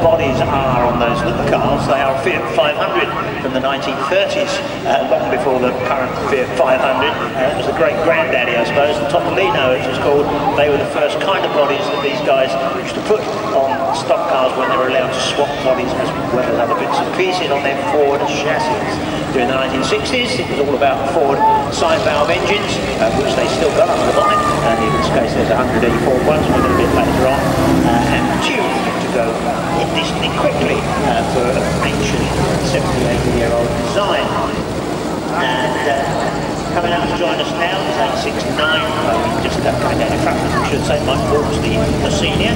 bodies are on those little cars. They are Fiat 500 from the 1930s, uh, long before the current Fiat 500. Uh, it was the great granddaddy, I suppose, the Topolino, as it's called. They were the first kind of bodies that these guys used to put on stock cars when they were allowed to swap bodies as well as other bits and pieces on their Ford chassis. During the 1960s, it was all about Ford side valve engines, uh, which they still got under the line. and in this case there's 184 ones, we're going to get later on. Uh, tuned to quickly uh, for an ancient 70, 80 year old design. And uh, coming up to join us now is 869, uh, just uh, coming down in front should say, Mike Walks, the, the senior.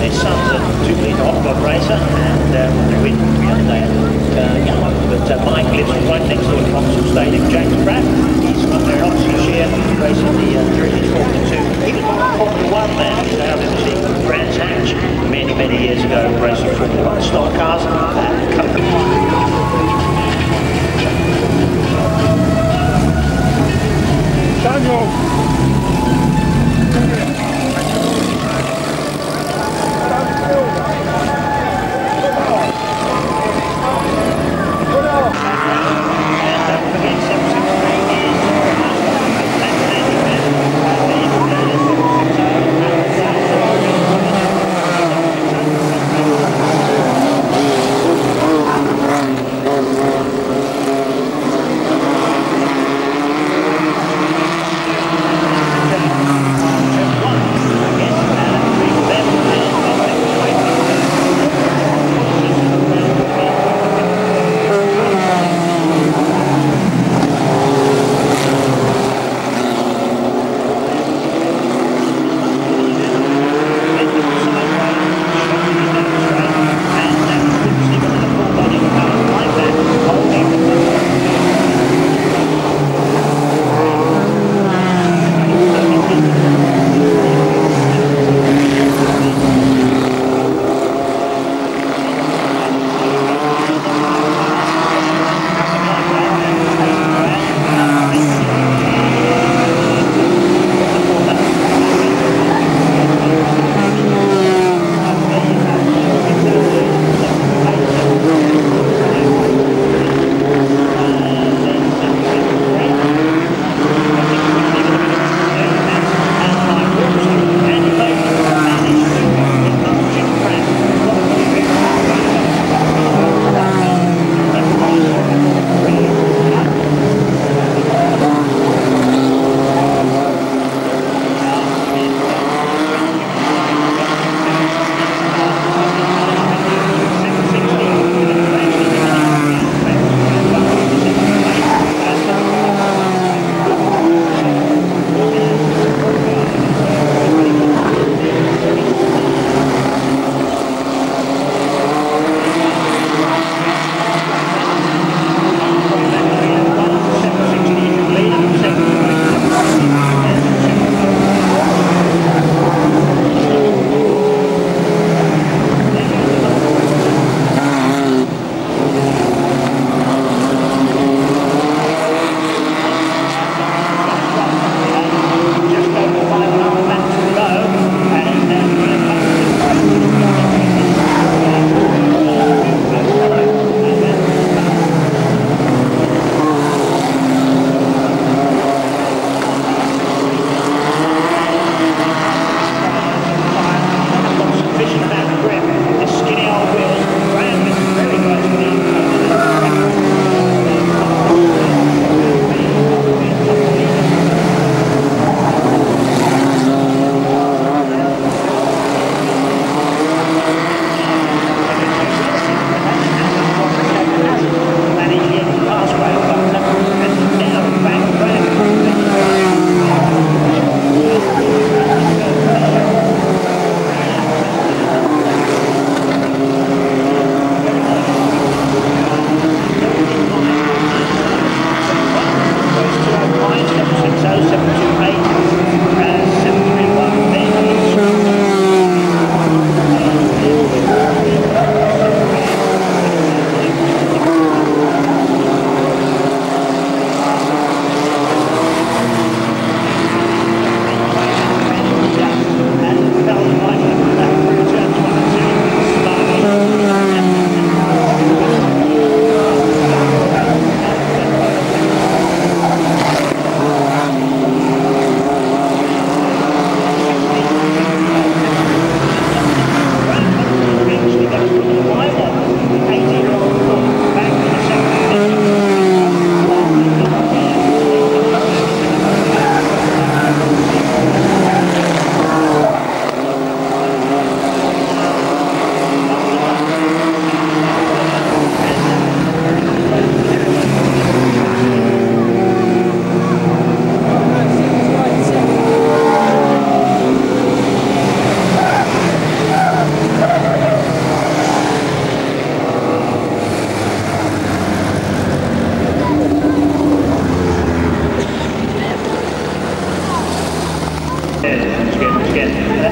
His son's a two-litre hot racer, and uh, they win the other day uh, young one. But uh, Mike lives right next door to Oxford Stadium, James Pratt.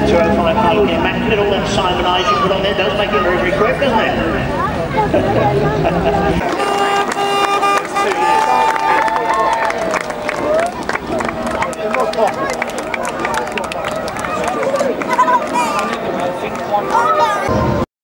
205 Harlequin Immaculate, all that Simoniz you put on there does make it very, very quick, doesn't it? Oh!